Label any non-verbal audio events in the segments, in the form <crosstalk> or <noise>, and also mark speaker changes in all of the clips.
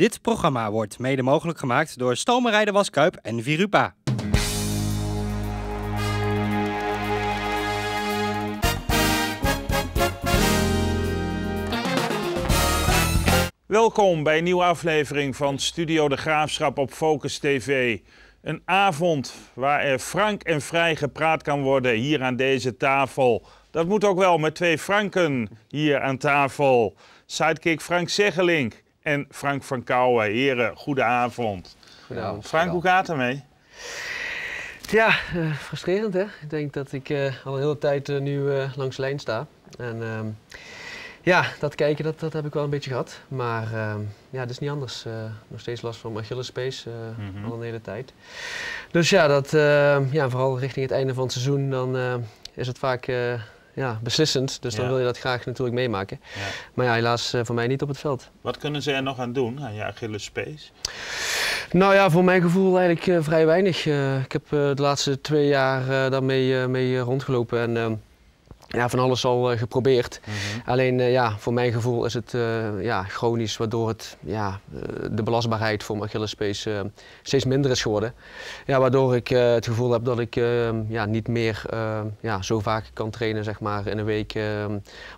Speaker 1: Dit programma wordt mede mogelijk gemaakt door Stomerij Waskuip en Virupa.
Speaker 2: Welkom bij een nieuwe aflevering van Studio de Graafschap op Focus TV. Een avond waar er frank en vrij gepraat kan worden hier aan deze tafel. Dat moet ook wel met twee Franken hier aan tafel. Sidekick Frank Zeggelink en Frank van Kouwen. Heren, goedenavond.
Speaker 3: Goedenavond.
Speaker 2: Frank, hoe gaat het ermee?
Speaker 3: Ja, eh, frustrerend hè. Ik denk dat ik eh, al een hele tijd eh, nu langs de lijn sta. En ehm, ja, dat kijken dat, dat heb ik wel een beetje gehad. Maar ehm, ja, het is niet anders. Nog steeds last van mijn Achillespees,
Speaker 2: Mhm.
Speaker 3: al een hele tijd. Dus ja, dat, ehm, ja, vooral richting het einde van het seizoen, dan is het vaak ja, beslissend. Dus dan wil je dat graag natuurlijk meemaken.
Speaker 2: Ja.
Speaker 3: Maar ja, helaas eh, voor mij niet op het veld.
Speaker 2: Wat kunnen ze er nog aan doen aan je Achillespees?
Speaker 3: Nou ja, voor mijn gevoel eigenlijk eh, vrij weinig. Eh, ik heb de laatste twee jaar daarmee mee rondgelopen en ehm, ja, van alles al eh, geprobeerd. Alleen eh, ja, voor mijn gevoel is het eh, ja, chronisch, waardoor het, ja, de belastbaarheid voor mijn Achillespees steeds minder is geworden. Ja, waardoor ik het gevoel heb dat ik ja, niet meer ja, zo vaak kan trainen zeg maar, in een week eh,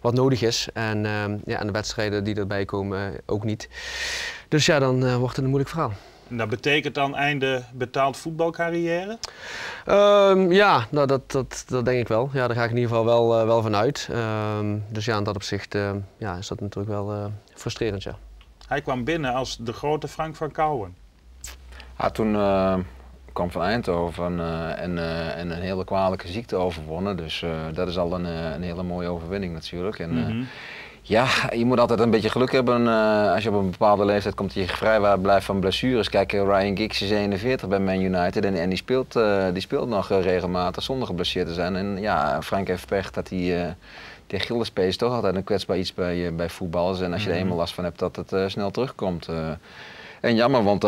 Speaker 3: wat nodig is. En, eh, ja, en de wedstrijden die erbij komen ook niet. Dus ja, dan wordt het een moeilijk verhaal.
Speaker 2: En dat betekent dan einde betaald voetbalcarrière?
Speaker 3: Ehm, ja, nou, dat, dat, dat denk ik wel. Ja, daar ga ik in ieder geval wel, eh, wel van uit. Ehm, dus ja, in dat opzicht eh, ja, is dat natuurlijk wel eh, frustrerend, ja.
Speaker 2: Hij kwam binnen als de grote Frank van Kouwen.
Speaker 4: Ja, toen eh, kwam van Eindhoven eh, en, eh, en een hele kwalijke ziekte overwonnen. Dus eh, dat is al een, een hele mooie overwinning natuurlijk. En, eh,
Speaker 2: Mhm.
Speaker 4: Ja, je moet altijd een beetje geluk hebben eh, als je op een bepaalde leeftijd komt dat je vrij blijft van blessures. Kijk, eh, Ryan Giggs is 41 bij Man United en, en die, speelt, eh, die speelt nog regelmatig zonder geblesseerd te zijn. En ja, Frank heeft pech dat hij... die Achillespees is toch altijd een kwetsbaar iets bij, bij voetballers. En als je er
Speaker 2: Mhm.
Speaker 4: eenmaal last van hebt, dat het snel terugkomt. en jammer, want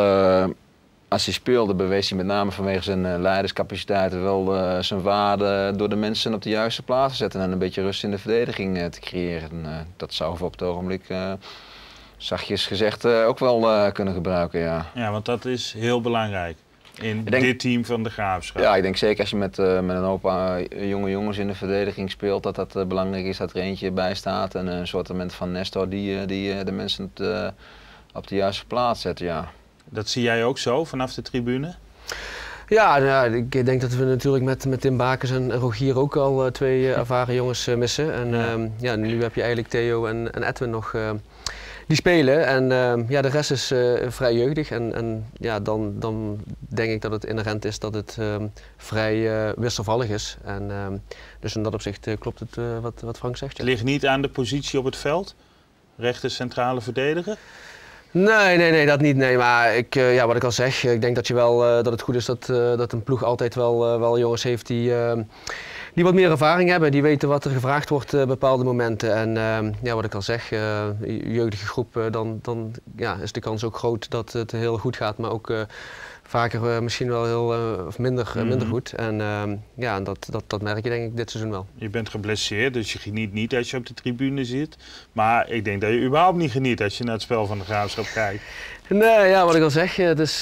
Speaker 4: als hij speelde, bewees hij met name vanwege zijn eh, leiderscapaciteiten wel eh, zijn waarde door de mensen op de juiste plaats te zetten en een beetje rust in de verdediging eh, te creëren. En, dat zou we op het ogenblik, zachtjes gezegd, ook wel kunnen gebruiken. Ja.
Speaker 2: Ja, want dat is heel belangrijk in
Speaker 4: denk-
Speaker 2: dit team van de Graafschap.
Speaker 4: ja, ik denk zeker als je met, met een hoop jonge jongens in de verdediging speelt, dat dat belangrijk is dat er eentje bij staat. En een soort van Nestor die, die de mensen op de, op de juiste plaats zet. Ja.
Speaker 2: Dat zie jij ook zo vanaf de tribune?
Speaker 3: Ja, nou ik denk dat we natuurlijk met, met Tim Bakers en Rogier ook al eh, twee eh, ervaren jongens eh, missen. En
Speaker 2: Ja.
Speaker 3: ja. ja, nu heb je eigenlijk Theo en, en Edwin nog die spelen. En ehm, ja, de rest is vrij jeugdig. En, en ja, dan, dan denk ik dat het inherent is dat het ehm, vrij wisselvallig is. En, ehm, dus in dat opzicht klopt het wat, wat Frank zegt.
Speaker 2: Het ligt niet aan de positie op het veld. Rechter centrale verdediger.
Speaker 3: Nee, nee, nee, dat niet. Nee, maar ik, eh, ja, wat ik al zeg, ik denk dat, je wel, eh, dat het goed is dat, eh, dat een ploeg altijd wel, eh, wel jongens heeft die, eh, die wat meer ervaring hebben. Die weten wat er gevraagd wordt op bepaalde momenten. En eh, ja, wat ik al zeg, eh, jeugdige groep, eh, dan, dan ja, is de kans ook groot dat het heel goed gaat. Maar ook eh, vaker eh, misschien wel heel eh, of minder, eh, minder
Speaker 2: Mhm.
Speaker 3: goed. En ehm, ja, dat, dat, dat merk je denk ik dit seizoen wel.
Speaker 2: Je bent geblesseerd, dus je geniet niet als je op de tribune zit. Maar ik denk dat je überhaupt niet geniet als je naar het spel van de Graafschap kijkt. <laughs>
Speaker 3: Nee, ja, wat ik al zeg, het is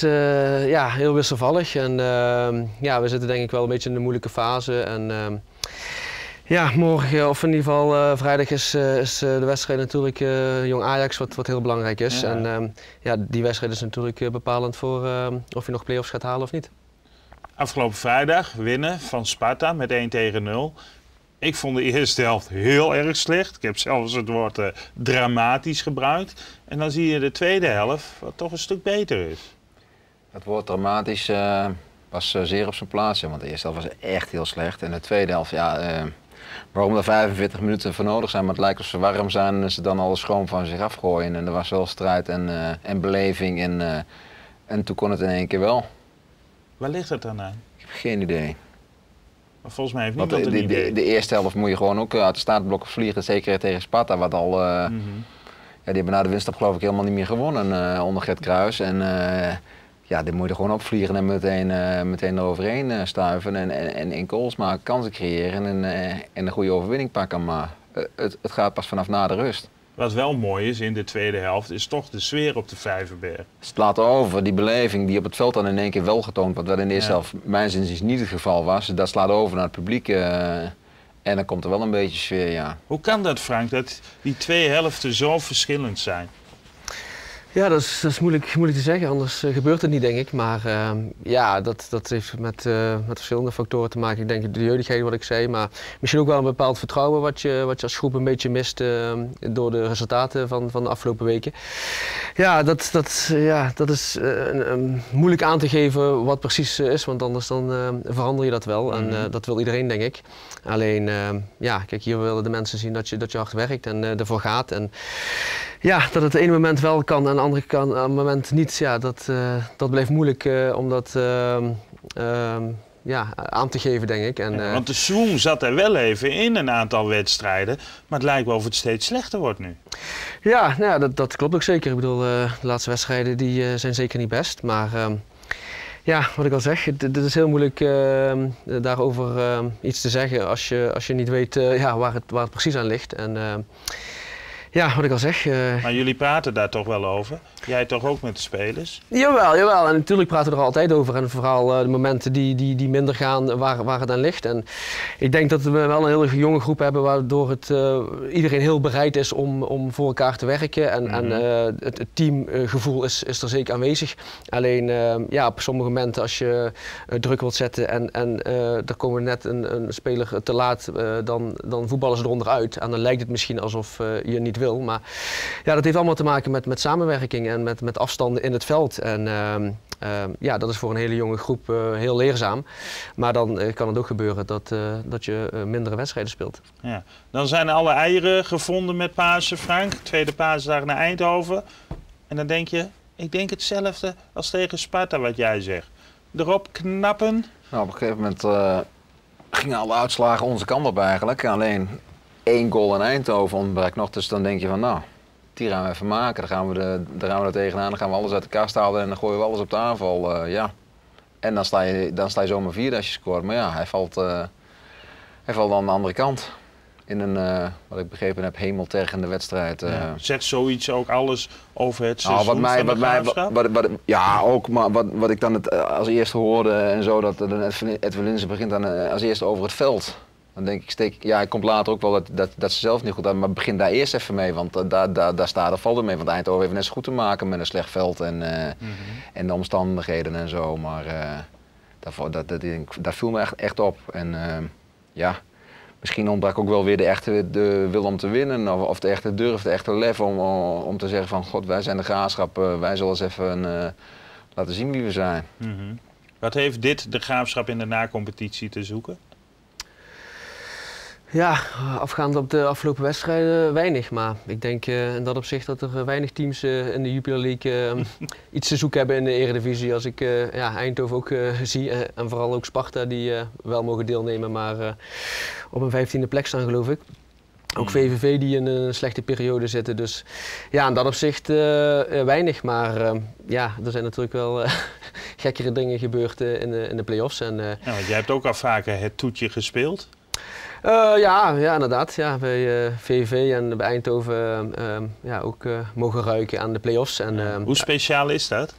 Speaker 3: ja, heel wisselvallig. En ehm, ja, we zitten denk ik wel een beetje in de moeilijke fase. En ehm, ja, morgen, of in ieder geval eh, vrijdag, is, eh, is eh, de wedstrijd natuurlijk eh, Jong Ajax, wat, wat heel belangrijk is.
Speaker 2: Ja.
Speaker 3: En ehm, ja, die wedstrijd is natuurlijk eh, bepalend voor of je nog play-offs gaat halen of niet.
Speaker 2: Afgelopen vrijdag winnen van Sparta met 1 tegen 0. Ik vond de eerste helft heel erg slecht. Ik heb zelfs het woord eh, dramatisch gebruikt. En dan zie je de tweede helft, wat toch een stuk beter is.
Speaker 4: Het woord dramatisch eh, was eh, zeer op zijn plaats, hè, want de eerste helft was echt heel slecht. En de tweede helft, ja, eh, waarom er 45 minuten voor nodig zijn, maar het lijkt of ze warm zijn en ze dan alles schoon van zich afgooien. En er was wel strijd en, eh, en beleving en, eh, en toen kon het in één keer wel.
Speaker 2: Waar ligt het dan aan?
Speaker 4: Ik heb geen idee.
Speaker 2: Maar volgens mij heeft
Speaker 4: Want
Speaker 2: niemand
Speaker 4: de,
Speaker 2: een
Speaker 4: de,
Speaker 2: idee.
Speaker 4: de, de eerste helft moet je gewoon ook eh, uit de startblokken vliegen, zeker tegen Sparta, wat al...
Speaker 2: Mhm.
Speaker 4: Ja, die hebben na de winststap geloof ik helemaal niet meer gewonnen onder Gert Kruis. En ja, dit moet je er gewoon opvliegen en meteen, uh, meteen eroverheen uh, stuiven. En, en, en in goals maken, kansen creëren en, en een goede overwinning pakken. Maar het, het gaat pas vanaf na de rust.
Speaker 2: Wat wel mooi is in de tweede helft, is toch de sfeer op de Vijverberg.
Speaker 4: Het slaat over, die beleving die op het veld dan in één keer wel getoond wordt, wat in de eerste
Speaker 2: Ja.
Speaker 4: helft mijn zin niet het geval was. Dat slaat over naar het publiek eh, en dan komt er wel een beetje sfeer, ja.
Speaker 2: Hoe kan dat, Frank, dat die twee helften zo verschillend zijn?
Speaker 3: Ja, dat is, dat is moeilijk, moeilijk te zeggen, anders eh, gebeurt het niet, denk ik. Maar ehm, ja, dat, dat heeft met, eh, met verschillende factoren te maken. Ik denk de jeugdigheid, wat ik zei, maar misschien ook wel een bepaald vertrouwen wat je, wat je als groep een beetje mist ehm, door de resultaten van, van de afgelopen weken. Ja, dat, dat, ja, dat is eh, moeilijk aan te geven wat precies is, want anders dan ehm, verander je dat wel. En eh, dat wil iedereen, denk ik. Alleen, ja, kijk, hier willen de mensen zien dat je, dat je hard werkt en ervoor gaat. En ja, dat het ene moment wel kan en de andere kan, aan het moment niet. Ja, dat, eh, dat blijft moeilijk eh, om dat ehm, ehm, ja, aan te geven, denk ik. En,
Speaker 2: Ja,
Speaker 3: eh,
Speaker 2: Want de zoom zat er wel even in een aantal wedstrijden, maar het lijkt wel of het steeds slechter wordt nu.
Speaker 3: ja, nou ja dat, dat klopt ook zeker. Ik bedoel, eh, de laatste wedstrijden die, eh, zijn zeker niet best. Maar ehm, ja, wat ik al zeg, het, het is heel moeilijk daarover iets te zeggen als je, als je niet weet eh, ja, waar, het, waar het precies aan ligt. En ja, wat ik al zeg, eh,
Speaker 2: Maar jullie praten daar toch wel over? Jij toch ook met de spelers?
Speaker 3: Jawel, jawel. En natuurlijk praten we er altijd over. En vooral eh, de momenten die, die, die minder gaan, waar, waar het aan ligt. En ik denk dat we wel een hele jonge groep hebben, waardoor het, eh, iedereen heel bereid is om, om voor elkaar te werken. En, en eh, het, het teamgevoel is, is er zeker aanwezig. Alleen ja, op sommige momenten als je druk wilt zetten en, en er komen net een, een speler te laat, dan, dan voetballen ze eronder uit. En dan lijkt het misschien alsof je niet wil. Maar ja, dat heeft allemaal te maken met, met samenwerking en met, met afstanden in het veld. En ehm, ehm, ja, dat is voor een hele jonge groep eh, heel leerzaam. Maar dan eh, kan het ook gebeuren dat, eh, dat je eh, mindere wedstrijden speelt.
Speaker 2: Ja. Dan zijn alle eieren gevonden met Pasen, Frank. Tweede paasdag naar Eindhoven. En dan denk je, ik denk hetzelfde als tegen Sparta wat jij zegt. Erop knappen.
Speaker 4: Nou, op een gegeven moment eh, gingen alle uitslagen onze kant op eigenlijk. Alleen één goal in Eindhoven ontbreekt nog. Dus dan denk je van nou, die gaan we even maken. Dan gaan we, de, daar gaan we er tegenaan. Dan gaan we alles uit de kast halen en dan gooien we alles op de aanval. eh, ja. En dan sta, je, dan sta je zomaar vierde als je scoort. Maar ja, hij valt, eh, hij valt aan de andere kant. In een, eh, wat ik begrepen heb, hemeltergende wedstrijd.
Speaker 2: Ja. Zegt zoiets ook alles over het
Speaker 4: Nou,
Speaker 2: seizoen
Speaker 4: wat mij, wat mij, wat, wat, ja, ook, maar wat, wat ik dan het, als eerste hoorde en zo, dat dan Edwin Linzen begint dan als eerste over het veld. Dan denk ik, steek, ja, ik komt later ook wel dat, dat, dat ze zelf niet goed hebben, maar begin daar eerst even mee, want eh, daar, daar, daar staat er valt er mee. Want Eindhoven heeft net zo goed te maken met een slecht veld en, eh,
Speaker 2: Mhm.
Speaker 4: en de omstandigheden en zo, maar daarvoor, dat, dat, dat viel me echt, echt op. En ja, misschien ontbrak ook wel weer de echte de wil om te winnen. Of, of de echte durf, de echte lef om, om te zeggen van god, wij zijn de graafschap. wij zullen eens even laten zien wie we zijn.
Speaker 2: Mhm. Wat heeft dit de Graafschap in de nacompetitie te zoeken?
Speaker 3: Ja, afgaand op de afgelopen wedstrijden weinig. Maar ik denk eh, in dat opzicht dat er weinig teams eh, in de Jupiler League eh, <laughs> iets te zoeken hebben in de Eredivisie. Als ik eh, ja, Eindhoven ook eh, zie eh, en vooral ook Sparta die eh, wel mogen deelnemen, maar eh, op een vijftiende plek staan geloof ik. Ook VVV die in een slechte periode zitten. Dus ja, in dat opzicht eh, eh, weinig. Maar eh, ja, er zijn natuurlijk wel eh, <laughs> gekkere dingen gebeurd eh, in, de, in de play-offs. En, eh,
Speaker 2: Ja, want jij hebt ook al vaker het toetje gespeeld.
Speaker 3: Eh, ja, ja, inderdaad. Ja, bij eh, VVV en bij Eindhoven eh, eh, ja, ook eh, mogen ruiken aan de play-offs. En, eh,
Speaker 2: Hoe speciaal is dat?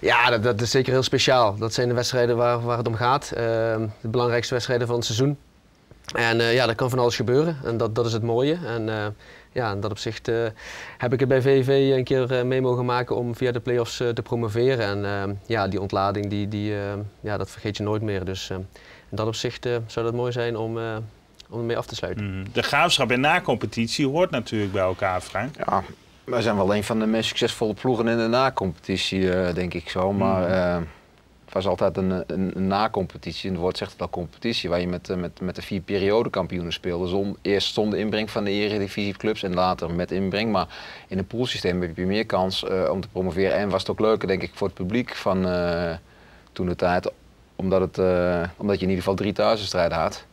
Speaker 3: ja, dat, dat is zeker heel speciaal. Dat zijn de wedstrijden waar, waar het om gaat. Eh, de belangrijkste wedstrijden van het seizoen. En eh, ja, er kan van alles gebeuren. En dat, dat is het mooie. En eh, ja, in dat opzicht eh, heb ik het bij VVV een keer eh, mee mogen maken om via de play-offs eh, te promoveren. En eh, ja, die ontlading, die, die, eh, ja, dat vergeet je nooit meer. Dus eh, in dat opzicht eh, zou dat mooi zijn om, eh, om ermee af te sluiten.
Speaker 2: Mhm. De Graafschap in nacompetitie hoort natuurlijk bij elkaar, Frank.
Speaker 4: Ja, wij zijn wel een van de meest succesvolle ploegen in de na-competitie, eh, denk ik zo. Maar eh, het was altijd een, een, een na-competitie. En het woord zegt het al competitie, waar je met, eh, met, met de vier periodekampioenen speelde. Zon, eerst zonder inbreng van de eredivisieclubs en later met inbreng. Maar in een poolsysteem heb je meer kans eh, om te promoveren. En was het ook leuker, denk ik, voor het publiek van eh, toen de tijd. Omdat, het, eh, omdat je in ieder geval drie thuiswedstrijden had.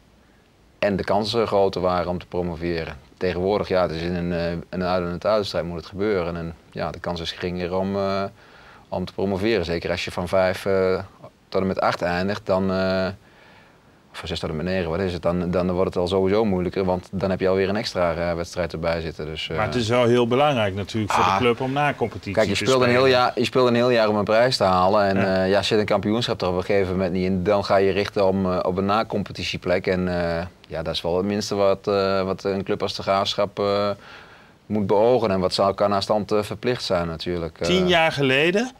Speaker 4: En de kansen groter waren om te promoveren. Tegenwoordig, ja, het is in een, eh, een uit- en thuiswedstrijd moet het gebeuren. En ja, de kans is geringer om, eh, om te promoveren. Zeker als je van vijf eh, tot en met acht eindigt, dan, eh, voor 6 tot en met 9, wat is het? Dan, dan wordt het al sowieso moeilijker, want dan heb je alweer een extra wedstrijd erbij zitten. Dus,
Speaker 2: maar het is wel heel belangrijk natuurlijk voor de
Speaker 4: Ah.
Speaker 2: club om na competitie
Speaker 4: Kijk, je
Speaker 2: te
Speaker 4: speelt, een heel jaar, je speelt een heel jaar om een prijs te halen. En
Speaker 2: Ja.
Speaker 4: ja. zit een kampioenschap er op een gegeven moment niet in, dan ga je richten om, op een na-competitieplek. En ja, dat is wel het minste wat, eh, wat een club als de Graafschap eh, moet beogen. En wat zou elkaar naast stand eh, verplicht zijn natuurlijk.
Speaker 2: Tien jaar geleden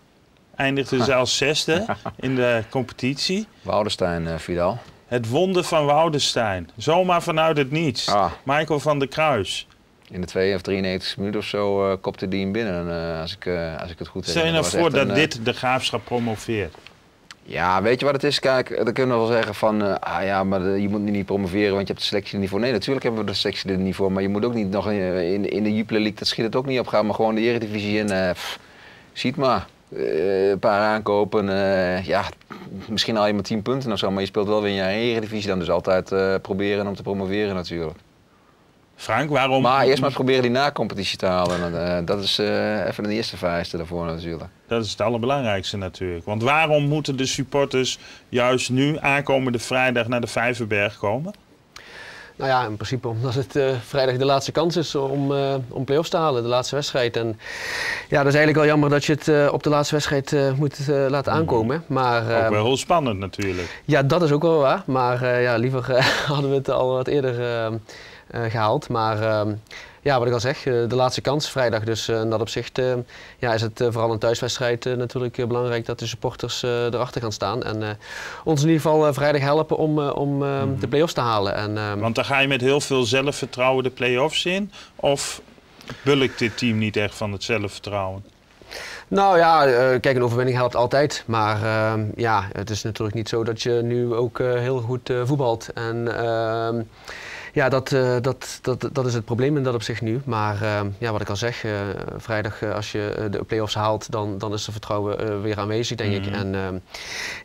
Speaker 2: eindigde ze <laughs> als zesde in de competitie.
Speaker 4: Woudenstein, Vidal.
Speaker 2: Het wonder van Woudenstein. Zomaar vanuit het niets.
Speaker 4: Ah,
Speaker 2: Michael van der Kruis.
Speaker 4: in de 2 of 93 minuten of zo kopte die hem binnen, eh, als, ik, als ik het goed
Speaker 2: Stel je nou voor dat
Speaker 4: een,
Speaker 2: dit de graafschap promoveert.
Speaker 4: Ja, weet je wat het is? Kijk, dan kunnen we wel zeggen van, eh, ah ja, maar de- je moet nu niet promoveren, want je hebt de selectie niet voor. Nee, natuurlijk hebben we de selectie niet voor, maar je moet ook niet nog in, in, in de Jupiler League, dat schiet het ook niet op, ga maar gewoon de Eredivisie in. eh ziet maar, Eh, een paar aankopen, eh, ja, misschien haal je maar 10 punten of zo, maar je speelt wel weer in je Eredivisie, dan dus altijd eh, proberen om te promoveren natuurlijk.
Speaker 2: Frank, waarom...
Speaker 4: Maar eerst maar proberen die na-competitie te halen, en, eh, dat is eh, even de eerste vereiste daarvoor natuurlijk.
Speaker 2: Dat is het allerbelangrijkste natuurlijk. Want waarom moeten de supporters juist nu aankomende vrijdag naar de Vijverberg komen?
Speaker 3: Nou ja, in principe omdat het eh, vrijdag de laatste kans is om, eh om play-offs te halen, de laatste wedstrijd. En ja, dat is eigenlijk wel jammer dat je het eh, op de laatste wedstrijd eh, moet laten aankomen. Maar
Speaker 2: Ook
Speaker 3: eh,
Speaker 2: wel heel spannend natuurlijk.
Speaker 3: ja, dat is ook wel waar. Maar eh, ja, liever <laughs> hadden we het al wat eerder eh, eh, gehaald. Maar ehm, ja, wat ik al zeg, eh, de laatste kans vrijdag. Dus eh, in dat opzicht eh, ja, is het eh, vooral een thuiswedstrijd eh, natuurlijk eh, belangrijk dat de supporters eh, erachter gaan staan. En eh, ons in ieder geval eh, vrijdag helpen om, eh, om eh, de play-offs te halen. En, ehm,
Speaker 2: Want dan ga je met heel veel zelfvertrouwen de play-offs in. Of bulkt dit team niet echt van het zelfvertrouwen?
Speaker 3: Nou ja, eh, kijk, een overwinning helpt altijd. Maar ehm, ja, het is natuurlijk niet zo dat je nu ook eh, heel goed eh, voetbalt. En ja, dat, eh, dat, dat, dat is het probleem in dat opzicht nu. Maar ehm, ja, wat ik al zeg, eh, vrijdag eh, als je eh, de play-offs haalt, dan, dan is er vertrouwen eh, weer aanwezig, denk ik.
Speaker 2: Mhm.
Speaker 3: En ehm,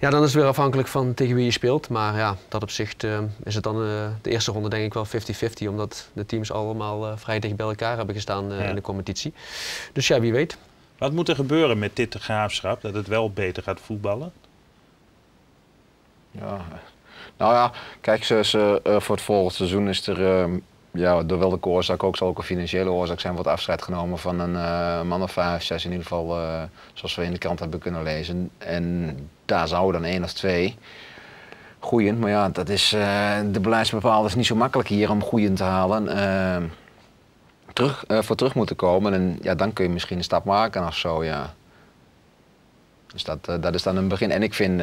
Speaker 3: ja, dan is het weer afhankelijk van tegen wie je speelt. Maar ja, dat opzicht eh, is het dan eh, de eerste ronde denk ik wel 50-50. Omdat de teams allemaal eh, vrij dicht bij elkaar hebben gestaan eh,
Speaker 2: Ja.
Speaker 3: in de competitie. Dus ja, wie weet.
Speaker 2: Wat moet er gebeuren met dit de graafschap? Dat het wel beter gaat voetballen?
Speaker 4: Ja. Nou ja, kijk, ze, ze, eh, voor het volgende seizoen is er, ehm, ja, door welke oorzaak ook, zal ook een financiële oorzaak zijn, wordt afscheid genomen van een eh, man of vijf, zes in ieder geval, eh, zoals we in de krant hebben kunnen lezen. En daar zouden dan één of twee groeien. Maar ja, dat is, de beleidsbepaalders niet zo makkelijk hier om groeien te halen. ehm, terug, voor terug moeten komen en ja, dan kun je misschien een stap maken of zo, ja. Dus dat, dat is dan een begin. En ik vind,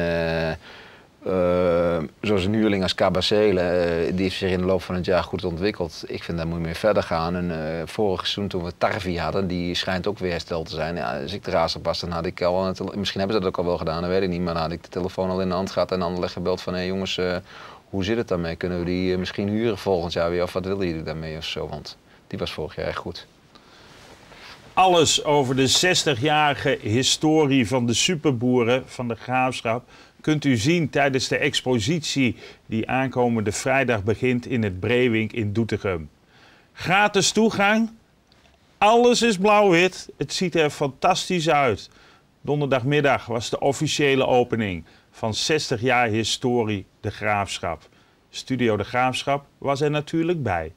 Speaker 4: eh, eh, zoals een huurling als Cabacele, eh, die heeft zich in de loop van het jaar goed ontwikkeld. Ik vind daar moet je mee verder gaan. En eh, vorig seizoen toen we Tarvi hadden, die schijnt ook weer hersteld te zijn. Ja, als ik de raas was, dan had ik al, misschien hebben ze dat ook al wel gedaan, dat weet ik niet. Maar dan had ik de telefoon al in de hand gehad en Anderlecht gebeld van, hé jongens, eh, hoe zit het daarmee? Kunnen we die misschien huren volgend jaar weer? Of wat willen jullie daarmee of zo? Want die was vorig jaar echt goed.
Speaker 2: Alles over de 60-jarige historie van de superboeren van de graafschap kunt u zien tijdens de expositie die aankomende vrijdag begint in het Breewink in Doetinchem. Gratis toegang, alles is blauw-wit, het ziet er fantastisch uit. Donderdagmiddag was de officiële opening van 60 jaar historie de graafschap. Studio de Graafschap was er natuurlijk bij.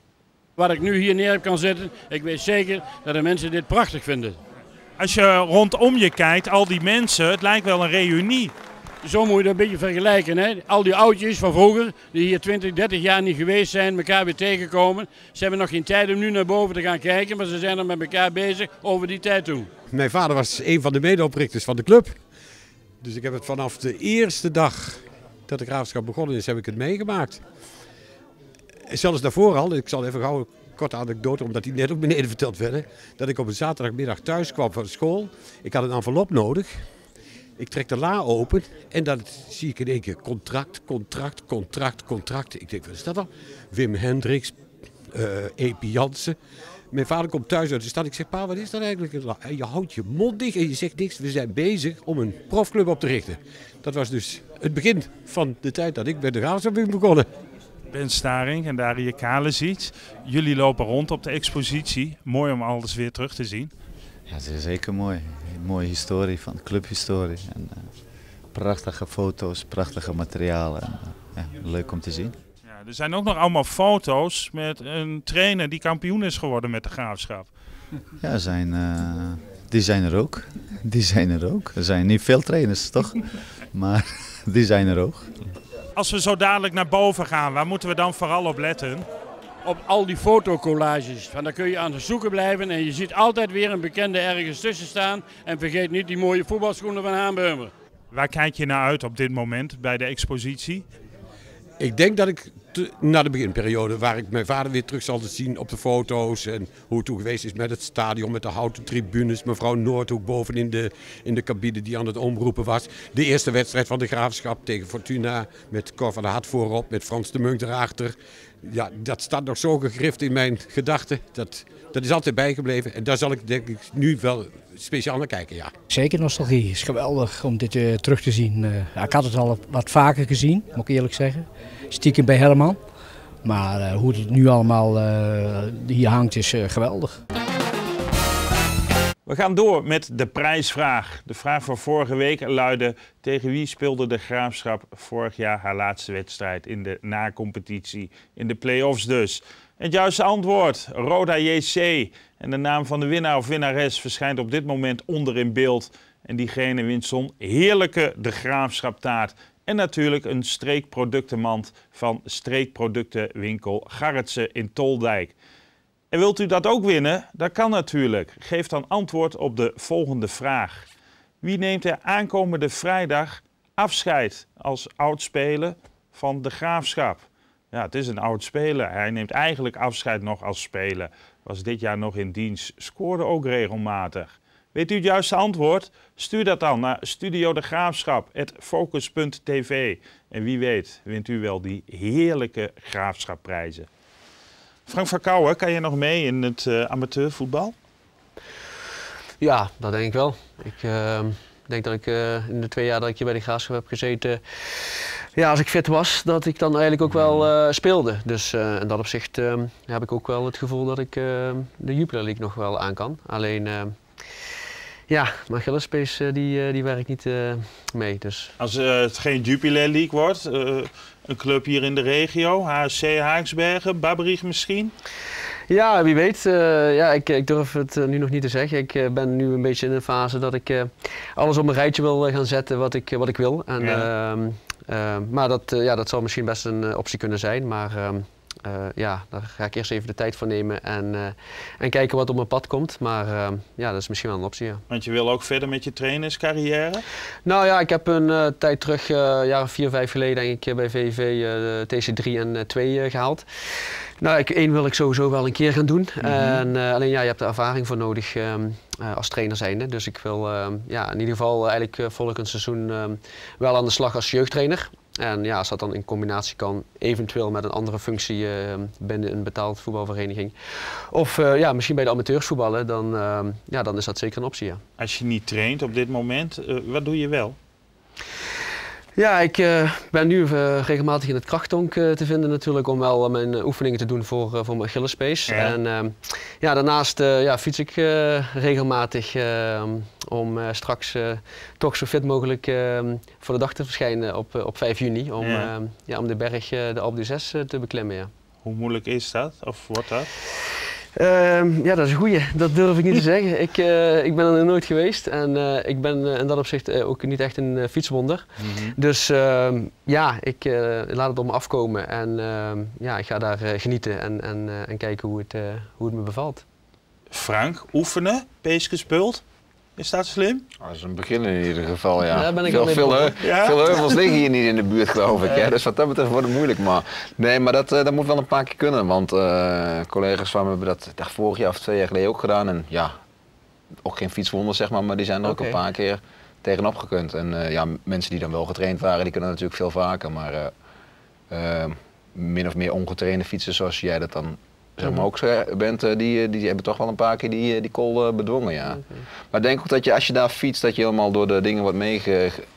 Speaker 5: Wat ik nu hier neer heb kan zetten, ik weet zeker dat de mensen dit prachtig vinden.
Speaker 2: Als je rondom je kijkt, al die mensen, het lijkt wel een reunie.
Speaker 5: Zo moet je dat een beetje vergelijken. Hè? Al die oudjes van vroeger, die hier 20, 30 jaar niet geweest zijn, elkaar weer tegenkomen. Ze hebben nog geen tijd om nu naar boven te gaan kijken, maar ze zijn er met elkaar bezig over die tijd toen.
Speaker 6: Mijn vader was een van de medeoprichters van de club. Dus ik heb het vanaf de eerste dag dat de graafschap begonnen is, heb ik het meegemaakt. Zelfs daarvoor al, ik zal even gauw korte anekdote, omdat die net ook beneden verteld werden. Dat ik op een zaterdagmiddag thuis kwam van school. Ik had een envelop nodig. Ik trek de la open en dan zie ik in één keer contract, contract, contract, contract. Ik denk, wat is dat dan? Wim Hendricks, eh Epi Jansen. Mijn vader komt thuis uit de stad. Ik zeg, pa, wat is dat eigenlijk? En je houdt je mond dicht en je zegt niks. We zijn bezig om een profclub op te richten. Dat was dus het begin van de tijd dat ik bij de ben begonnen.
Speaker 7: Ben Staring en Daria Kalesic. Jullie lopen rond op de expositie. Mooi om alles weer terug te zien.
Speaker 8: Ja, het is zeker mooi. Een mooie historie van clubhistorie. En, eh, prachtige foto's, prachtige materialen. En, eh, ja, leuk om te zien.
Speaker 7: Ja, er zijn ook nog allemaal foto's met een trainer die kampioen is geworden met de graafschap.
Speaker 8: Ja, zijn, uh, die zijn er ook. Die zijn er ook. Er zijn niet veel trainers, toch? Maar <laughs> die zijn er ook.
Speaker 7: Als we zo dadelijk naar boven gaan, waar moeten we dan vooral op letten?
Speaker 5: Op al die fotocollages. Van daar kun je aan het zoeken blijven en je ziet altijd weer een bekende ergens tussen staan. En vergeet niet die mooie voetbalschoenen van Haanbeumer.
Speaker 7: Waar kijk je naar uit op dit moment bij de expositie?
Speaker 6: Ik denk dat ik te, na de beginperiode, waar ik mijn vader weer terug zal zien op de foto's. En hoe het toen geweest is met het stadion, met de houten tribunes. Mevrouw Noordhoek boven in de, in de cabine die aan het omroepen was. De eerste wedstrijd van de graafschap tegen Fortuna. Met Cor van der Hart voorop, met Frans de Munk erachter. Ja, dat staat nog zo gegrift in mijn gedachten. Dat, dat is altijd bijgebleven. En daar zal ik denk ik nu wel speciaal naar kijken, ja.
Speaker 9: Zeker nostalgie. Het is geweldig om dit uh, terug te zien. Uh, ja, ik had het al wat vaker gezien, moet ik eerlijk zeggen. Stiekem bij Herman. Maar uh, hoe het nu allemaal hier hangt is geweldig.
Speaker 2: We gaan door met de prijsvraag. De vraag van vorige week luidde: tegen wie speelde de graafschap vorig jaar haar laatste wedstrijd in de na-competitie, in de play-offs dus? Het juiste antwoord, Roda JC. En de naam van de winnaar of winnares verschijnt op dit moment onder in beeld. En diegene wint zo'n heerlijke De Graafschap taart. En natuurlijk een streekproductenmand van streekproductenwinkel Garretsen in Toldijk. En wilt u dat ook winnen? Dat kan natuurlijk. Geef dan antwoord op de volgende vraag. Wie neemt er aankomende vrijdag afscheid als oudspeler van de Graafschap? Ja, het is een oud speler. Hij neemt eigenlijk afscheid nog als speler. Was dit jaar nog in dienst. Scoorde ook regelmatig. Weet u het juiste antwoord? Stuur dat dan naar Studio de Graafschap@focus.tv. En wie weet wint u wel die heerlijke graafschapprijzen. Frank van Kouwen, kan je nog mee in het uh, amateurvoetbal?
Speaker 3: Ja, dat denk ik wel. Ik uh, denk dat ik uh, in de twee jaar dat ik hier bij de Graafschap heb gezeten ja, als ik fit was, dat ik dan eigenlijk ook wel uh, speelde. Dus in dat opzicht uh, heb ik ook wel het gevoel dat ik de Jupiler League nog wel aan kan. Alleen, ja, mijn Gillespace die, die werkt niet mee. Dus.
Speaker 2: Als het geen Jupiler League wordt, een club hier in de regio, HSC Haaksbergen, Babberich misschien?
Speaker 3: Ja, wie weet. ja, ik, ik, durf het nu nog niet te zeggen. Ik ben nu een beetje in een fase dat ik alles op een rijtje wil gaan zetten wat ik, wat ik wil. En, ja. Ehm, Ehm, maar dat, ja, dat zal misschien best een optie kunnen zijn. Maar uh, ja, daar ga ik eerst even de tijd voor nemen en, en kijken wat op mijn pad komt. Maar ehm, ja, dat is misschien wel een optie. Ja.
Speaker 2: Want je wil ook verder met je trainerscarrière?
Speaker 3: Nou ja, ik heb een tijd terug, jaren vier, vijf geleden, denk ik, bij VV TC3 en 2 gehaald. Nou, ik, één wil ik sowieso wel een keer gaan doen. Mm -hmm. en, alleen ja, je hebt er ervaring voor nodig. Um, uh, als trainer zijnde. Dus ik wil uh, ja, in ieder geval eigenlijk volgend seizoen wel aan de slag als jeugdtrainer. En ja, als dat dan in combinatie kan, eventueel met een andere functie binnen een betaald voetbalvereniging. Of ja, misschien bij de amateursvoetballen, dan, ja, dan is dat zeker een optie. Ja.
Speaker 2: Als je niet traint op dit moment, wat doe je wel?
Speaker 3: Ja, ik uh, ben nu uh, regelmatig in het krachttonk uh, te vinden natuurlijk om wel mijn oefeningen te doen voor, voor mijn Achillespees. Ja. En ehm, ja, daarnaast ja, fiets ik regelmatig ehm, om straks toch zo fit mogelijk ehm, voor de dag te verschijnen op, op 5 juni. Om, ja. ja om de berg, de Alpe 6 te beklimmen. Ja.
Speaker 2: Hoe moeilijk is dat of wordt dat?
Speaker 3: Uh, ja, dat is een goeie. Dat durf ik niet te zeggen. Ik, uh, ik ben er nooit geweest en uh, ik ben uh, in dat opzicht ook niet echt een fietswonder. Mm -hmm. Dus ehm, ja, ik laat het op me afkomen en ehm, ja, ik ga daar genieten en, en, en kijken hoe het, hoe het me bevalt.
Speaker 2: Frank, oefenen, peesgespult. Is dat slim?
Speaker 4: Oh, dat is een begin in ieder geval, ja.
Speaker 3: Ben ik
Speaker 4: veel,
Speaker 3: al
Speaker 4: veel, heu ja? veel heuvels liggen hier niet in de buurt, geloof ik. Hè? Dus wat dat betreft wordt het moeilijk. Maar nee, maar dat, uh, dat moet wel een paar keer kunnen. Want uh, collega's van me hebben dat dacht, vorig jaar of twee jaar geleden ook gedaan. En ja, ook geen fietswonder, zeg maar. Maar die zijn er okay. ook een paar keer tegenop gekund. En uh, ja, mensen die dan wel getraind waren, die kunnen natuurlijk veel vaker. Maar min of meer ongetrainde fietsen zoals jij dat dan zeg maar, ook bent, die, die, die hebben toch wel een paar keer die, die kool bedwongen, ja. Okay. Maar ik denk ook dat je als je daar fietst, dat je helemaal door de dingen wordt mee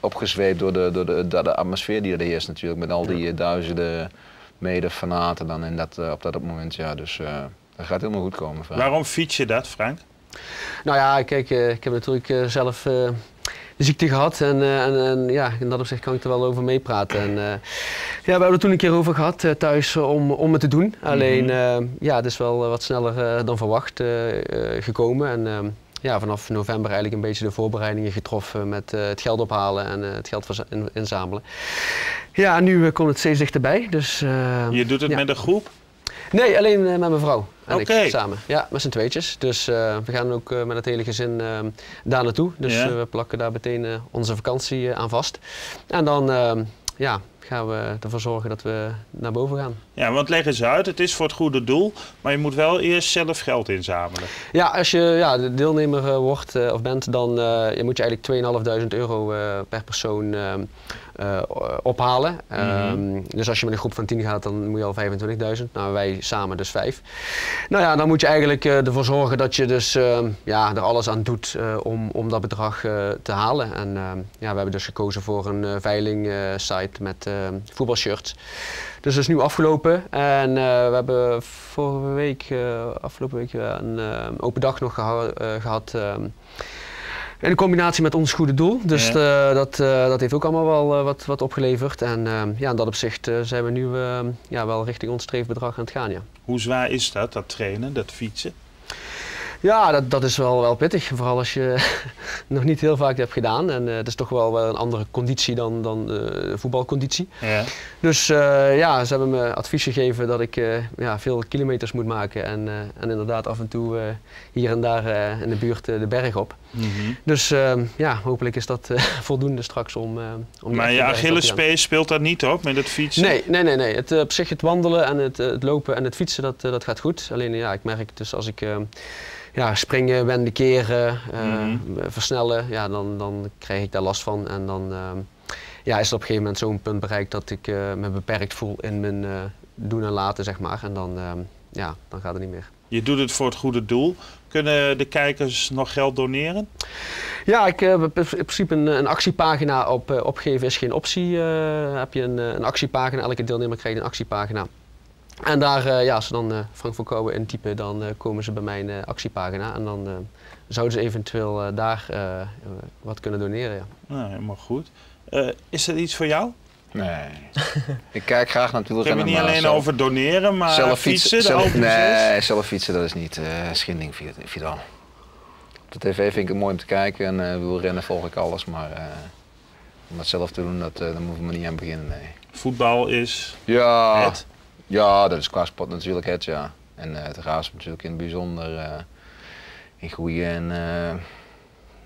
Speaker 4: opgezweept door de, door de, door de atmosfeer die er is natuurlijk, met al die ja. duizenden mede-fanaten dan in dat, op dat moment, ja. Dus uh, dat gaat helemaal goed komen.
Speaker 2: Waarom fiets je dat, Frank?
Speaker 3: Nou ja, kijk, uh, ik heb natuurlijk uh, zelf ziekte gehad. En, eh, en, en ja, in dat opzicht kan ik er wel over meepraten. En, eh, ja, we hebben er toen een keer over gehad eh, thuis om, om het te doen. Alleen, eh, ja, het is wel wat sneller dan verwacht gekomen. En ehm, ja, vanaf november eigenlijk een beetje de voorbereidingen getroffen met het geld ophalen en het geld in- inzamelen. Ja, en nu komt het steeds dichterbij. Dus, eh,
Speaker 2: Je doet het
Speaker 3: ja.
Speaker 2: met een groep?
Speaker 3: Nee, alleen eh, met mijn vrouw en ik samen. Ja, met z'n tweetjes. Dus eh, we gaan ook eh, met het hele gezin eh, daar naartoe. Dus
Speaker 2: Ja.
Speaker 3: we plakken daar meteen onze vakantie aan vast. En dan eh, ja, gaan we ervoor zorgen dat we naar boven gaan.
Speaker 2: Ja, want leg eens uit, het is voor het goede doel, maar je moet wel eerst zelf geld inzamelen.
Speaker 3: Ja, als je ja, de deelnemer eh, wordt eh, of bent, dan eh, je moet je eigenlijk 2.500 euro per persoon ophalen. Ehm, dus als je met een groep van 10 gaat, dan moet je al 25.000. Nou, wij samen dus 5. Nou ja, dan moet je eigenlijk ervoor zorgen dat je dus ehm, ja, er alles aan doet om, om dat bedrag te halen. En ehm, ja, we hebben dus gekozen voor een veiling site met ehm, voetbalshirts. Dus dat is nu afgelopen en eh, we hebben vorige week, eh, afgelopen week een eh, open dag nog geha- eh, gehad. ehm, in combinatie met ons goede doel. Dus
Speaker 2: Ja.
Speaker 3: dat, dat heeft ook allemaal wel wat, wat opgeleverd. En ehm, ja, in dat opzicht zijn we nu ehm, ja, wel richting ons streefbedrag aan het gaan. Ja,
Speaker 2: Hoe zwaar is dat, dat trainen, dat fietsen?
Speaker 3: Ja dat, dat is wel, wel pittig. Vooral als je <laughs> nog niet heel vaak hebt gedaan. En eh, het is toch wel, wel een andere conditie dan, dan eh, voetbalconditie.
Speaker 2: Ja.
Speaker 3: Dus eh, ja, ze hebben me advies gegeven dat ik ja, veel kilometers moet maken. En, en inderdaad af en toe hier en daar in de buurt de berg op.
Speaker 2: Mhm.
Speaker 3: Dus ehm, ja, hopelijk is dat <laughs> voldoende straks om, om
Speaker 2: Maar je. Achillespees speelt dat niet op met het fietsen?
Speaker 3: Nee, nee, nee. nee. Het, op zich het wandelen en het, het lopen en het fietsen, dat, dat gaat goed. Alleen ja, ik merk dus als ik eh, ja, springen, wenden, keren, eh,
Speaker 2: Mhm.
Speaker 3: versnellen, ja, dan, dan krijg ik daar last van. En dan ehm, ja, is het op een gegeven moment zo'n punt bereikt dat ik eh, me beperkt voel in mijn eh, doen en laten, zeg maar. En dan, ehm, ja, dan gaat het niet meer.
Speaker 2: Je doet het voor het goede doel. Kunnen de kijkers nog geld doneren?
Speaker 3: Ja, ik heb in principe een, een actiepagina op, opgeven is geen optie. heb je een, een actiepagina, elke deelnemer krijgt een actiepagina. En daar, eh, ja, als ze dan eh, Frank van Kouwen intypen, dan eh, komen ze bij mijn eh, actiepagina. En dan eh, zouden ze eventueel eh, daar wat kunnen doneren. Ja.
Speaker 2: Nou, helemaal goed. Eh, is dat iets voor jou?
Speaker 4: Nee. <laughs> ik kijk graag naar het
Speaker 2: Ik heb het
Speaker 4: wielrennen.
Speaker 2: niet alleen
Speaker 4: zelf-
Speaker 2: over doneren, maar
Speaker 4: zelf
Speaker 2: fietsen,
Speaker 4: zelf, nee, zelf fietsen dat is niet eh schinding, Vid- Vidal. Op de tv vind ik het mooi om te kijken en eh wielrennen volg ik alles, maar eh, om het zelf te doen, dat, daar moeten we niet aan beginnen, nee.
Speaker 2: Voetbal is
Speaker 4: Ja,
Speaker 2: het.
Speaker 4: Ja, dat is qua sport natuurlijk het, ja. En eh het raast natuurlijk in het bijzonder eh, in goede en eh,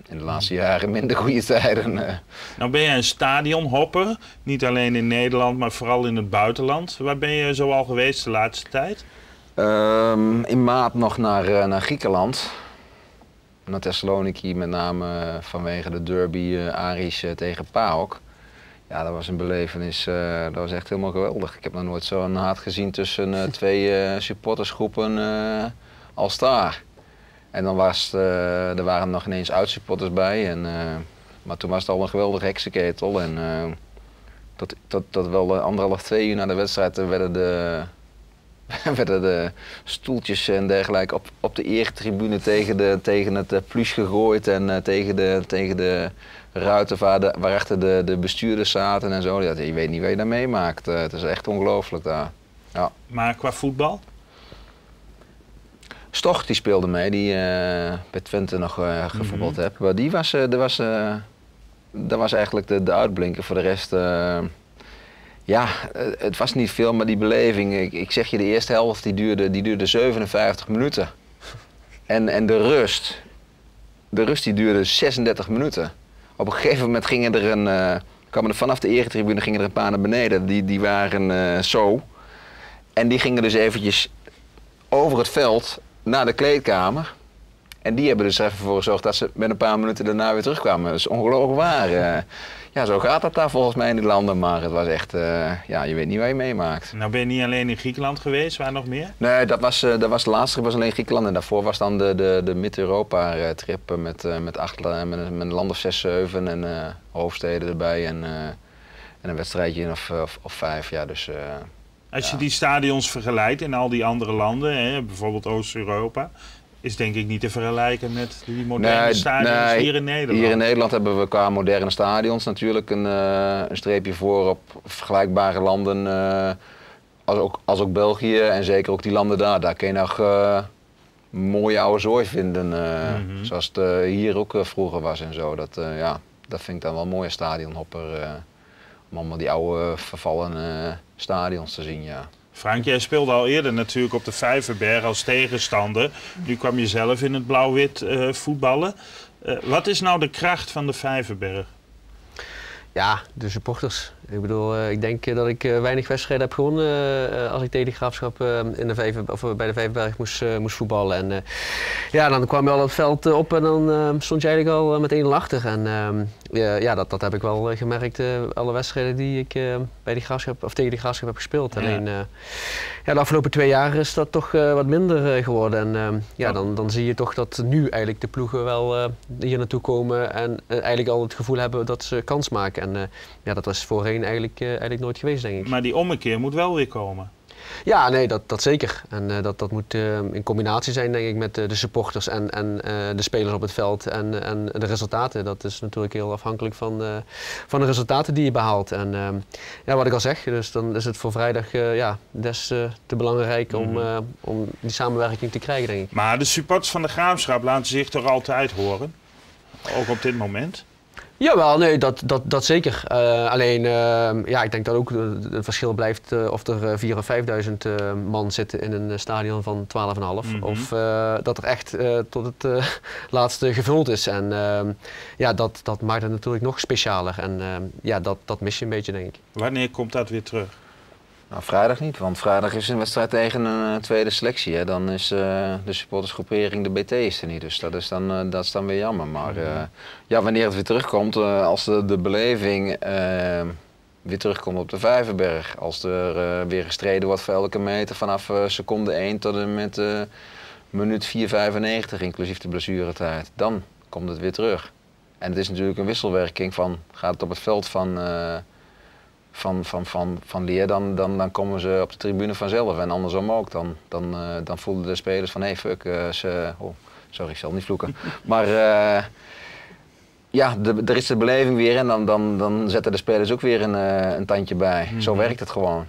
Speaker 4: in de laatste jaren minder goede tijden.
Speaker 2: Nou ben je een stadionhopper, niet alleen in Nederland, maar vooral in het buitenland. Waar ben je zo al geweest de laatste tijd?
Speaker 4: Ehm, in maart nog naar, naar Griekenland. Naar Thessaloniki, met name vanwege de derby Aris tegen PAOK. Ja, dat was een belevenis, eh, dat was echt helemaal geweldig. Ik heb nog nooit zo'n haat gezien tussen eh, twee eh, supportersgroepen als daar. En dan was er waren nog ineens uitsupporters bij. En, maar toen was het al een geweldige heksenketel. En tot, tot, tot wel anderhalf, twee uur na de wedstrijd werden de, <laughs> werden de stoeltjes en dergelijke op, op de eretribune tegen, de, tegen het uh, plus gegooid en uh, tegen, de, tegen de ruiten waar waarachter de, de bestuurders zaten en zo. Ja, je weet niet wat je daar meemaakt. Uh, het is echt ongelooflijk daar. Ja.
Speaker 2: Maar qua voetbal?
Speaker 4: Stoch die speelde mee, die uh, bij Twente nog uh, gevoetbald mm -hmm. heeft. Maar die was, uh, dat was, dat was eigenlijk de, de uitblinker. Voor de rest, ja, het was niet veel, maar die beleving. Ik, ik, zeg je, de eerste helft die duurde, die duurde 57 minuten. <laughs> En, en de rust, de rust die duurde 36 minuten. Op een gegeven moment gingen er een, uh, kwamen er vanaf de eretribune gingen er een paar naar beneden. Die, die waren uh, zo. En die gingen dus eventjes over het veld naar de kleedkamer. En die hebben dus even voor gezorgd dat ze met een paar minuten daarna weer terugkwamen. Dat is ongelooflijk waar. Uh, ja, zo gaat dat daar volgens mij in die landen. Maar het was echt, uh, ja, je weet niet wat je meemaakt.
Speaker 2: Nou ben je niet alleen in Griekenland geweest, waar nog meer?
Speaker 4: Nee, dat was, uh, dat was de laatste was alleen Griekenland. En daarvoor was dan de, de, de Mid-Europa-trip met, uh, met, acht, met, met een land of zes, zeven en hoofdsteden erbij. En, en een wedstrijdje of, of, of vijf, ja, dus...
Speaker 2: Als
Speaker 4: ja.
Speaker 2: je die stadions vergelijkt in al die andere landen, hè, bijvoorbeeld Oost-Europa, is denk ik niet te vergelijken met die moderne stadions hier in Nederland.
Speaker 4: Hier in Nederland hebben we qua moderne stadions natuurlijk een, uh, een streepje voor op vergelijkbare landen. Uh, als, ook, als ook België en zeker ook die landen daar. Daar kun je nog uh, mooie oude zooi vinden. Mm -hmm. Zoals het hier ook vroeger was en zo. Dat, ja, dat vind ik dan wel een mooie stadionhopper. om allemaal die oude vervallen stadions te zien. Ja.
Speaker 2: Frank, jij speelde al eerder natuurlijk op de Vijverberg als tegenstander. Nu kwam je zelf in het blauw-wit uh, voetballen. Uh, wat is nou de kracht van de Vijverberg?
Speaker 3: Ja, de supporters. Ik bedoel, uh, ik denk dat ik weinig wedstrijden heb gewonnen als ik tegen de graafschap in de Vijver, of bij de Vijverberg moest, moest voetballen. En ja, dan kwam je al het veld op en dan stond je eigenlijk al met 1 achter. En ehm, ja, dat, dat heb ik wel gemerkt, alle wedstrijden die ik bij de graafschap, of tegen de graafschap heb gespeeld. Ja. Alleen ja, de afgelopen twee jaar is dat toch wat minder geworden. En ehm, ja, dan, dan zie je toch dat nu eigenlijk de ploegen wel hier naartoe komen en eigenlijk al het gevoel hebben dat ze kans maken. En ja, dat was voorheen eigenlijk, eigenlijk nooit geweest, denk ik.
Speaker 2: Maar die ommekeer moet wel weer komen.
Speaker 3: Ja, nee, dat, dat zeker. En uh, dat, dat moet uh, in combinatie zijn, denk ik, met uh, de supporters en, en de spelers op het veld en, en de resultaten. Dat is natuurlijk heel afhankelijk van, van de resultaten die je behaalt. En ja, wat ik al zeg, dus dan is het voor vrijdag ja, des te belangrijk om, mm -hmm. om die samenwerking te krijgen, denk ik.
Speaker 2: Maar de supporters van de graafschap laten zich toch altijd horen? Ook op dit moment?
Speaker 3: Jawel, nee, dat, dat, dat zeker. Uh, alleen, uh, ja, ik denk dat ook het verschil blijft uh, of er 4.000 of 5.000 man zitten in een stadion van 12,5. Mm -hmm. Of dat er echt tot het <laughs> laatste gevuld is. En ehm, ja, dat, dat maakt het natuurlijk nog specialer. En ehm, ja, dat, dat mis je een beetje, denk ik.
Speaker 2: Wanneer komt dat weer terug?
Speaker 4: Nou, vrijdag niet, want vrijdag is een wedstrijd tegen een uh, tweede selectie. Hè. Dan is uh, de supportersgroepering de BT is er niet, dus dat is dan, uh, dat is dan weer jammer. Maar ja, wanneer het weer terugkomt, als de, beleving weer terugkomt op de Vijverberg. Als er weer gestreden wordt voor elke meter vanaf seconde 1 tot en met minuut 4,95, inclusief de blessuretijd. Dan komt het weer terug. En het is natuurlijk een wisselwerking van, gaat het op het veld van van, van, van, van leer, dan, dan, dan komen ze op de tribune vanzelf. En andersom ook. Dan, dan, uh, dan voelen de spelers van hé, hey, fuck, uh, ze, oh, sorry, ik zal niet vloeken. <laughs> maar uh, ja, de, er is de beleving weer en dan, dan, dan zetten de spelers ook weer een, een tandje bij. Mm -hmm. Zo werkt het gewoon.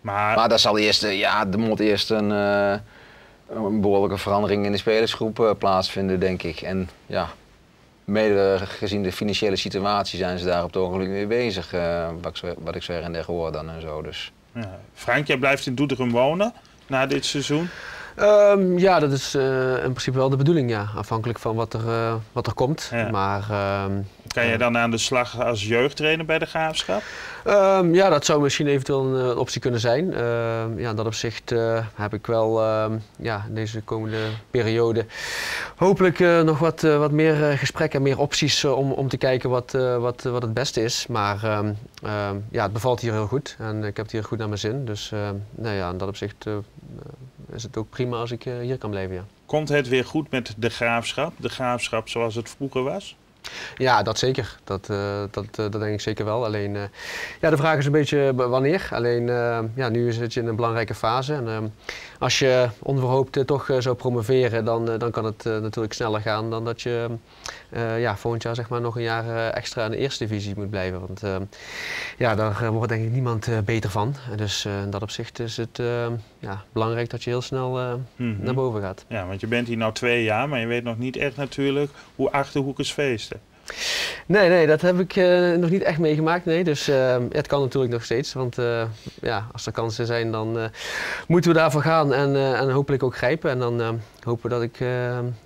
Speaker 4: Maar, maar daar zal eerst, ja, er moet eerst een, een behoorlijke verandering in de spelersgroep plaatsvinden, denk ik. En ja, mede gezien de financiële situatie zijn ze daar op het ogenblik mee bezig. Uh, wat, ik zo, wat ik zo en der gehoord dan en zo. Dus.
Speaker 2: Ja. Frank, jij blijft in Doetinchem wonen na dit seizoen?
Speaker 3: Um, ja, dat is uh, in principe wel de bedoeling, ja. Afhankelijk van wat er, uh, wat er komt. Ja. Maar, um,
Speaker 2: kan je dan aan de slag als jeugdtrainer bij de Graafschap?
Speaker 3: Um, ja, dat zou misschien eventueel een optie kunnen zijn. ja, in dat opzicht uh, heb ik wel ja, in deze komende periode hopelijk nog wat, wat meer gesprekken en meer opties om, om te kijken wat, wat, wat het beste is. Maar ja, het bevalt hier heel goed en ik heb het hier goed naar mijn zin. Dus nou ja, in dat opzicht is het ook prima als ik hier kan blijven. Ja.
Speaker 2: Komt het weer goed met de graafschap? De graafschap zoals het vroeger was?
Speaker 3: Ja, dat zeker. Dat, uh, dat, uh, dat denk ik zeker wel. Alleen, uh, ja, de vraag is een beetje wanneer. Alleen, ja, nu zit je in een belangrijke fase. En als je onverhoopt toch zou promoveren, dan, dan kan het natuurlijk sneller gaan dan dat je ja, volgend jaar zeg maar, nog een jaar extra in de eerste divisie moet blijven. Want ja, daar wordt denk ik niemand beter van. Dus in dat opzicht is het ja, belangrijk dat je heel snel mm -hmm. naar boven gaat.
Speaker 2: Ja, want je bent hier nu twee jaar, maar je weet nog niet echt natuurlijk hoe Achterhoek is feesten.
Speaker 3: Nee, nee, dat heb ik uh, nog niet echt meegemaakt. Nee. Dus uh, het kan natuurlijk nog steeds. Want uh, ja, als er kansen zijn, dan moeten we daarvoor gaan en, en hopelijk ook grijpen. En dan hopen we dat ik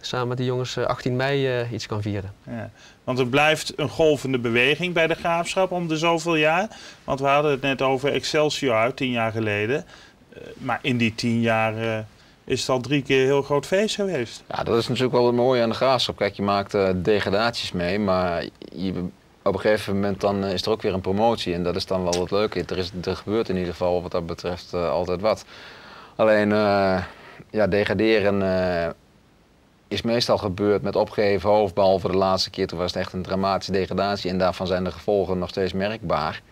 Speaker 3: samen met de jongens 18 mei iets kan vieren.
Speaker 2: Ja, want het blijft een golvende beweging bij de graafschap om de zoveel jaar. Want we hadden het net over Excelsior uit, tien jaar geleden. maar in die tien jaar is het al drie keer een heel groot feest geweest.
Speaker 4: Ja, dat is natuurlijk wel het mooie aan de graafschap. Kijk, je maakt uh, degradaties mee, maar je, op een gegeven moment dan is er ook weer een promotie. En dat is dan wel het leuke. Er, is, er gebeurt in ieder geval wat dat betreft uh, altijd wat. Alleen, ja, degraderen is meestal gebeurd met opgeven hoofd. Behalve de laatste keer, toen was het echt een dramatische degradatie. En daarvan zijn de gevolgen nog steeds merkbaar.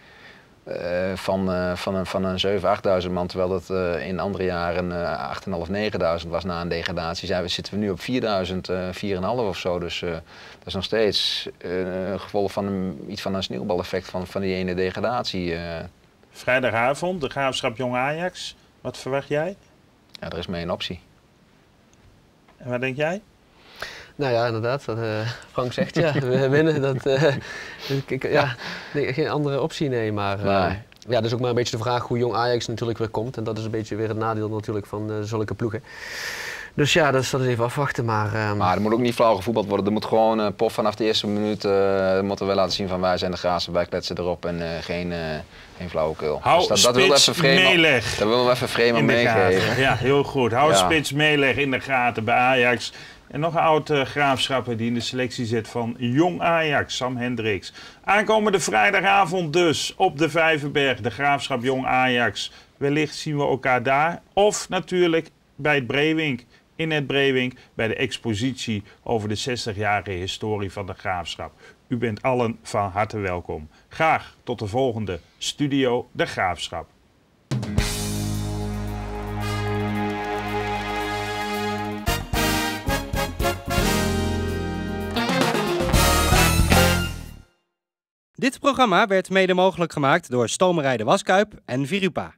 Speaker 4: Eh, van, eh, van een, van een 7.000, 8.000 man, terwijl dat eh, in andere jaren uh, 8.500, 9.000 was na een degradatie, zijn we, zitten we nu op 4.000, 4.500 of zo. Dus dat is nog steeds een gevolg van een, iets van een sneeuwbaleffect van, van die ene degradatie.
Speaker 2: Vrijdagavond, de Graafschap Jong Ajax. Wat verwacht jij?
Speaker 4: Ja, er is maar één optie.
Speaker 2: En wat denk jij?
Speaker 3: Nou ja, inderdaad, wat uh, Frank zegt, ja, we <laughs> winnen. Dat, uh, ik, ja, nee, geen andere optie, nee. Maar uh, ja, dat is ook maar een beetje de vraag hoe jong Ajax natuurlijk weer komt. En dat is een beetje weer het nadeel natuurlijk van zulke ploegen. Dus ja, dat is, dat is even afwachten. Maar,
Speaker 4: um... maar er moet ook niet flauw gevoetbald worden. Er moet gewoon uh, pof vanaf de eerste minuut. Uh, moeten we laten zien van wij zijn de grazen, wij kletsen erop en uh, geen, geen flauwekul.
Speaker 2: Hou dus dat, dat wil even vreemd meeleg.
Speaker 4: Dat willen we even vreemd meegeven.
Speaker 2: Ja, heel goed. Hou ja. spits meeleg in de gaten bij Ajax. En nog een oud uh, graafschapper die in de selectie zit van Jong Ajax, Sam Hendricks. Aankomende vrijdagavond dus op de Vijverberg, de graafschap Jong Ajax. Wellicht zien we elkaar daar. Of natuurlijk bij het Brewink, in het Brewink, bij de expositie over de 60-jarige historie van de graafschap. U bent allen van harte welkom. Graag tot de volgende Studio De Graafschap.
Speaker 1: Dit programma werd mede mogelijk gemaakt door Stomerij de Waskuip en Virupa.